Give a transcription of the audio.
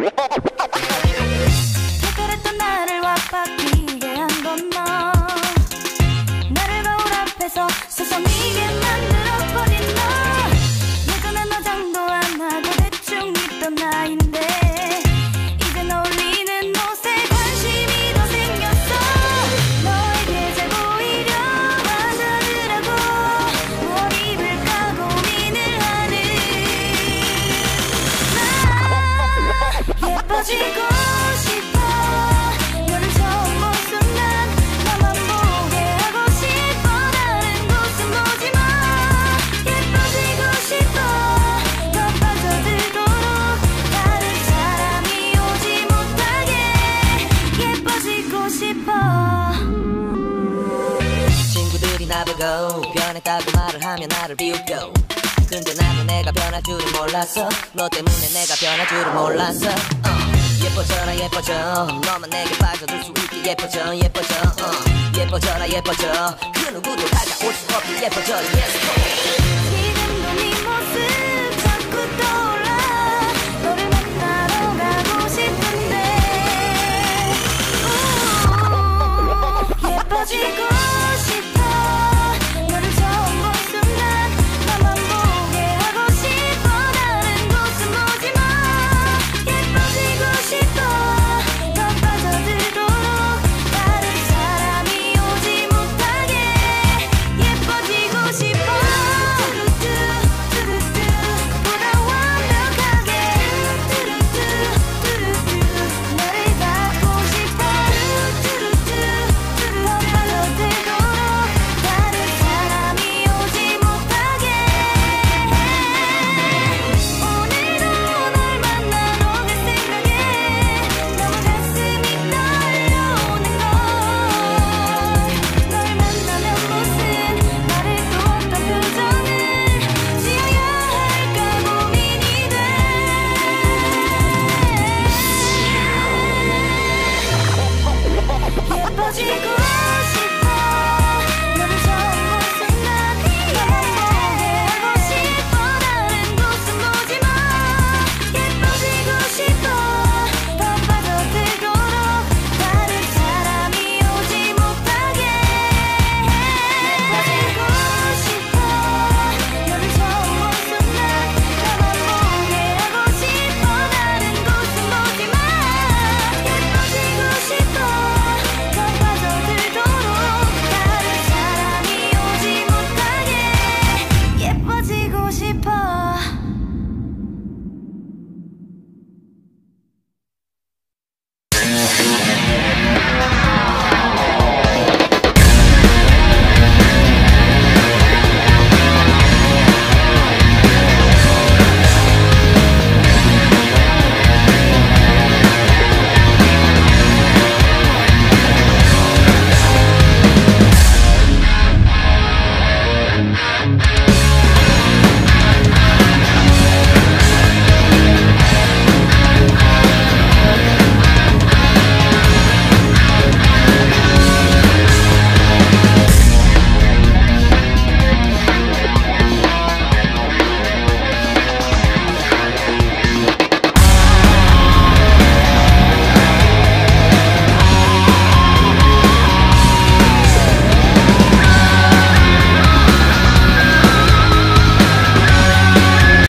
Oh, 싶어. 친구들이 나보고 변했다고 말을 하면 나를 비웃겨. 근데 나도 내가 변할 줄은 몰랐어. 너 때문에 내가 변할 줄은 몰랐어. 어. 예뻐져라 예뻐져. 너만 내게 빠져들 수 있게 예뻐져 예뻐져. 어. 예뻐져라 예뻐져. 그 누구도 다가올 수 없게 예뻐져. Yes, 지금도 네 모습 magical